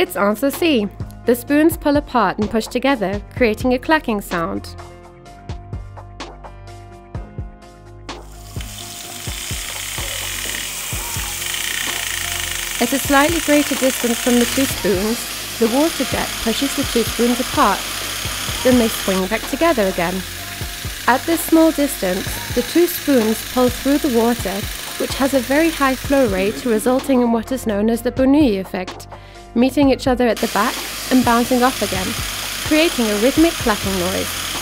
It's answer C. The spoons pull apart and push together, creating a clacking sound. At a slightly greater distance from the two spoons, the water jet pushes the two spoons apart. Then they swing back together again. At this small distance, the two spoons pull through the water, which has a very high flow rate resulting in what is known as the Bernoulli effect, meeting each other at the back and bouncing off again, creating a rhythmic clacking noise.